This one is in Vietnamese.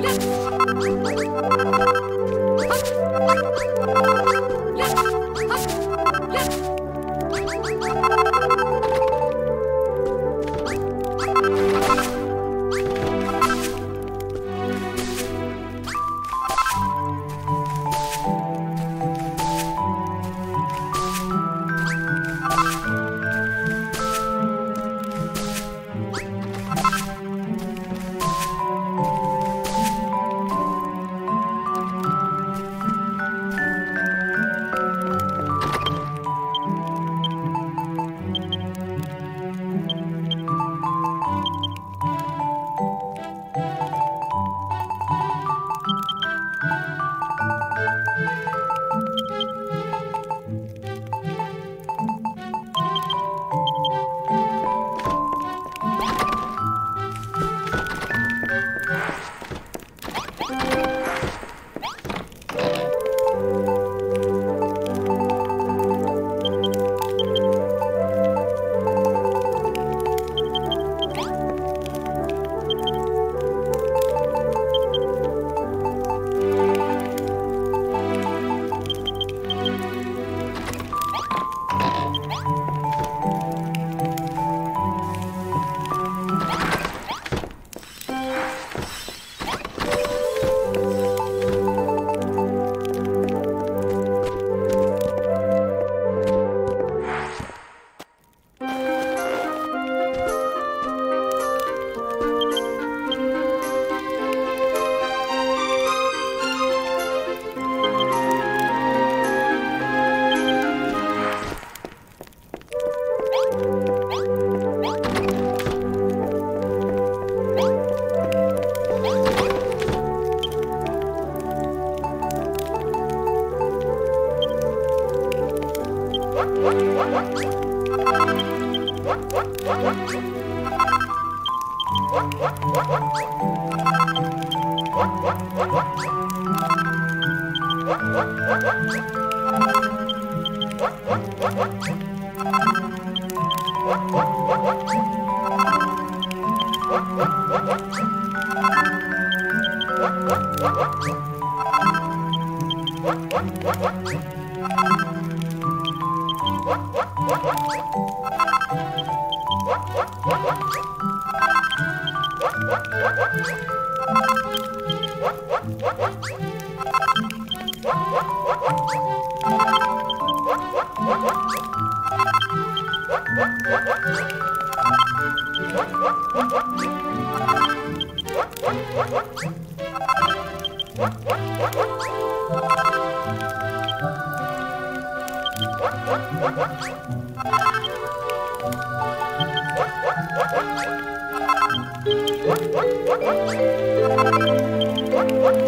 ピッ! What? What? What?